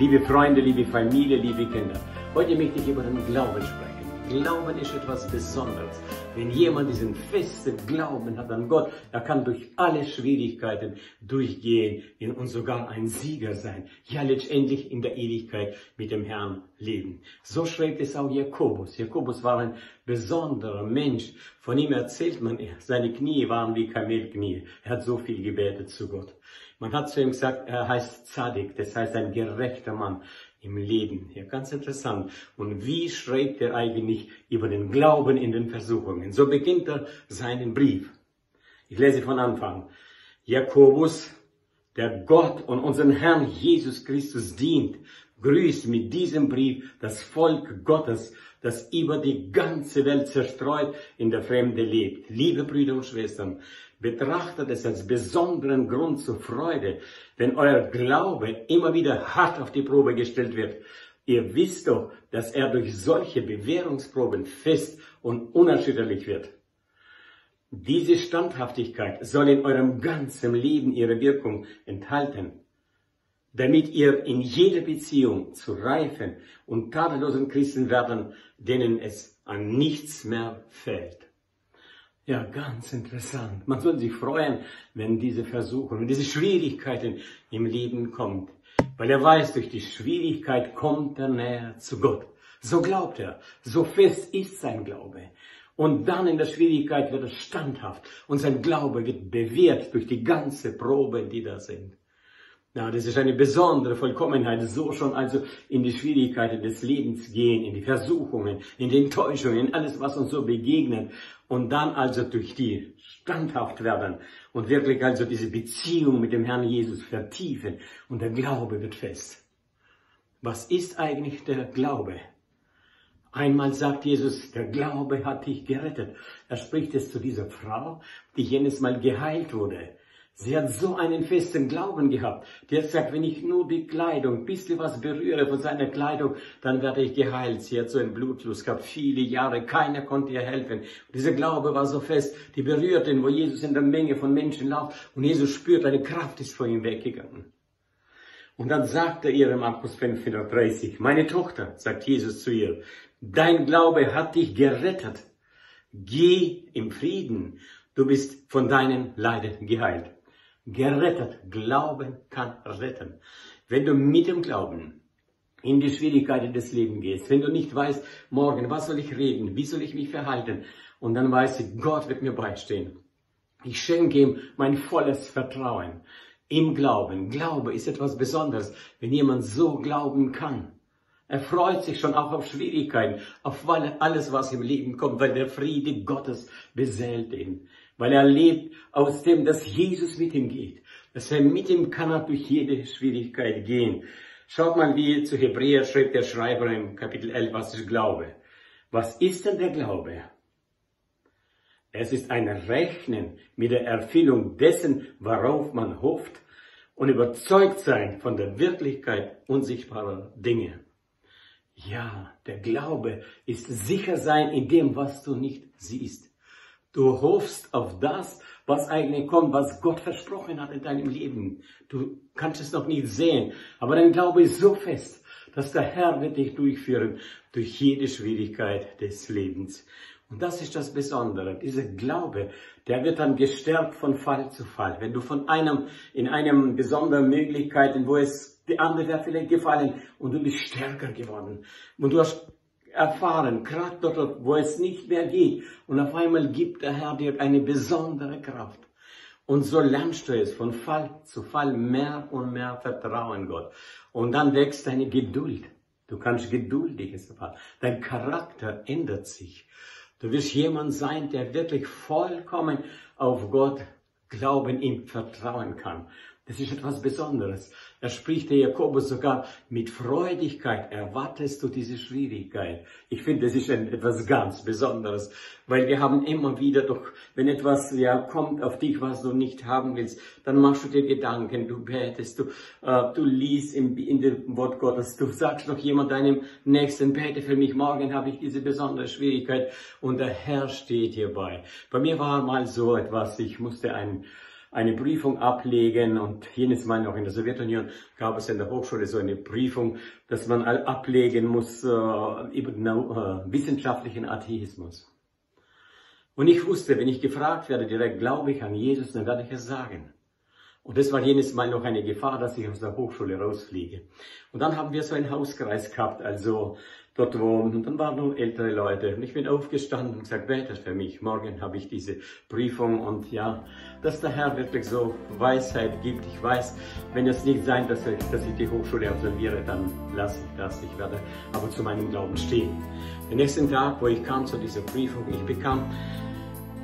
Liebe Freunde, liebe Familie, liebe Kinder, heute möchte ich über den Glauben sprechen. Glauben ist etwas Besonderes. Wenn jemand diesen festen Glauben hat an Gott, er kann durch alle Schwierigkeiten durchgehen und sogar ein Sieger sein. Ja, letztendlich in der Ewigkeit mit dem Herrn leben. So schreibt es auch Jakobus. Jakobus war ein besonderer Mensch. Von ihm erzählt man, seine Knie waren wie Kamelknie. Er hat so viel gebetet zu Gott. Man hat zu ihm gesagt, er heißt Zadik, das heißt ein gerechter Mann im Leben. Ja, ganz interessant. Und wie schreibt er eigentlich über den Glauben in den Versuchungen? So beginnt er seinen Brief. Ich lese von Anfang. Jakobus, der Gott und unseren Herrn Jesus Christus dient, grüßt mit diesem Brief das Volk Gottes, das über die ganze Welt zerstreut in der Fremde lebt. Liebe Brüder und Schwestern, betrachtet es als besonderen Grund zur Freude, wenn euer Glaube immer wieder hart auf die Probe gestellt wird. Ihr wisst doch, dass er durch solche Bewährungsproben fest und unerschütterlich wird. Diese Standhaftigkeit soll in eurem ganzen Leben ihre Wirkung enthalten, damit ihr in jeder Beziehung zu reifen und tadellosen Christen werden, denen es an nichts mehr fällt. Ja, ganz interessant. Man soll sich freuen, wenn diese Versuche, wenn diese Schwierigkeiten im Leben kommt. Weil er weiß, durch die Schwierigkeit kommt er näher zu Gott. So glaubt er. So fest ist sein Glaube. Und dann in der Schwierigkeit wird er standhaft. Und sein Glaube wird bewährt durch die ganze Probe, die da sind. Ja, das ist eine besondere Vollkommenheit, so schon also in die Schwierigkeiten des Lebens gehen, in die Versuchungen, in die Enttäuschungen, in alles, was uns so begegnet. Und dann also durch die standhaft werden und wirklich also diese Beziehung mit dem Herrn Jesus vertiefen und der Glaube wird fest. Was ist eigentlich der Glaube? Einmal sagt Jesus, der Glaube hat dich gerettet. Er spricht es zu dieser Frau, die jenes Mal geheilt wurde. Sie hat so einen festen Glauben gehabt. Die hat gesagt, wenn ich nur die Kleidung, ein bisschen was berühre von seiner Kleidung, dann werde ich geheilt. Sie hat so einen Blutfluss gehabt, viele Jahre, keiner konnte ihr helfen. Und dieser Glaube war so fest, die berührt ihn, wo Jesus in der Menge von Menschen lauft und Jesus spürt, eine Kraft ist vor ihm weggegangen. Und dann sagt er ihr im Markus 530, meine Tochter, sagt Jesus zu ihr, dein Glaube hat dich gerettet. Geh im Frieden, du bist von deinen Leiden geheilt gerettet. Glauben kann retten. Wenn du mit dem Glauben in die Schwierigkeiten des Lebens gehst, wenn du nicht weißt, morgen, was soll ich reden, wie soll ich mich verhalten, und dann weißt du, Gott wird mir beistehen. Ich schenke ihm mein volles Vertrauen im Glauben. Glaube ist etwas Besonderes, wenn jemand so glauben kann. Er freut sich schon auch auf Schwierigkeiten, auf alles, was im Leben kommt, weil der Friede Gottes beseelt ihn weil er lebt aus dem, dass Jesus mit ihm geht. Dass er mit ihm kann er durch jede Schwierigkeit gehen. Schaut mal, wie zu Hebräer schreibt der Schreiber im Kapitel 11, was ist Glaube. Was ist denn der Glaube? Es ist ein Rechnen mit der Erfüllung dessen, worauf man hofft und überzeugt sein von der Wirklichkeit unsichtbarer Dinge. Ja, der Glaube ist sicher sein in dem, was du nicht siehst. Du hoffst auf das, was eigentlich kommt, was Gott versprochen hat in deinem Leben. Du kannst es noch nicht sehen, aber dein Glaube ist so fest, dass der Herr wird dich durchführen durch jede Schwierigkeit des Lebens. Und das ist das Besondere. Dieser Glaube, der wird dann gestärkt von Fall zu Fall. Wenn du von einem, in einem besonderen Möglichkeiten, wo es die andere wäre vielleicht gefallen und du bist stärker geworden. Und du hast erfahren, gerade dort, wo es nicht mehr geht. Und auf einmal gibt der Herr dir eine besondere Kraft. Und so lernst du es von Fall zu Fall mehr und mehr vertrauen Gott. Und dann wächst deine Geduld. Du kannst geduldig sein. Dein Charakter ändert sich. Du wirst jemand sein, der wirklich vollkommen auf Gott glauben, ihm vertrauen kann. Das ist etwas Besonderes. Da spricht der Jakobus sogar, mit Freudigkeit erwartest du diese Schwierigkeit. Ich finde, das ist ein, etwas ganz Besonderes, weil wir haben immer wieder doch, wenn etwas ja kommt auf dich, was du nicht haben willst, dann machst du dir Gedanken, du betest, du, äh, du liest im, in dem Wort Gottes, du sagst noch jemand deinem Nächsten, bete für mich, morgen habe ich diese besondere Schwierigkeit und der Herr steht hierbei. Bei mir war mal so etwas, ich musste ein eine Prüfung ablegen und jenes Mal noch in der Sowjetunion gab es in der Hochschule so eine Prüfung, dass man ablegen muss äh, über den äh, wissenschaftlichen Atheismus. Und ich wusste, wenn ich gefragt werde, direkt glaube ich an Jesus, dann werde ich es sagen. Und das war jenes Mal noch eine Gefahr, dass ich aus der Hochschule rausfliege. Und dann haben wir so einen Hauskreis gehabt, also dort wohnen. Und dann waren nur ältere Leute. Und ich bin aufgestanden und gesagt, betet für mich. Morgen habe ich diese Prüfung. Und ja, dass der Herr wirklich so Weisheit gibt. Ich weiß, wenn es nicht sein, dass ich, dass ich die Hochschule absolviere, dann lasse ich das. Ich werde aber zu meinem Glauben stehen. Den nächsten Tag, wo ich kam zu dieser Prüfung, ich bekam,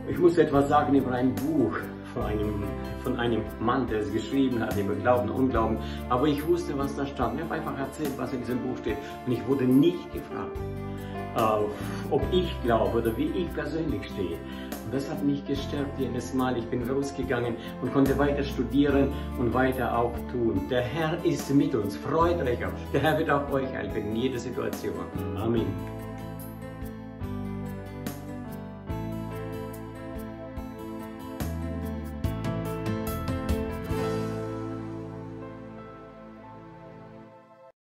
ich muss etwas sagen über ein Buch von einem, von einem Mann, der es geschrieben hat, über Glauben und Unglauben. Aber ich wusste, was da stand. Ich habe einfach erzählt, was in diesem Buch steht. Und ich wurde nicht gefragt, äh, ob ich glaube oder wie ich persönlich stehe. Und das hat mich gestärkt jedes Mal. Ich bin rausgegangen und konnte weiter studieren und weiter auch tun. Der Herr ist mit uns. Freut euch auf. Der Herr wird auch euch helfen in jeder Situation. Amen.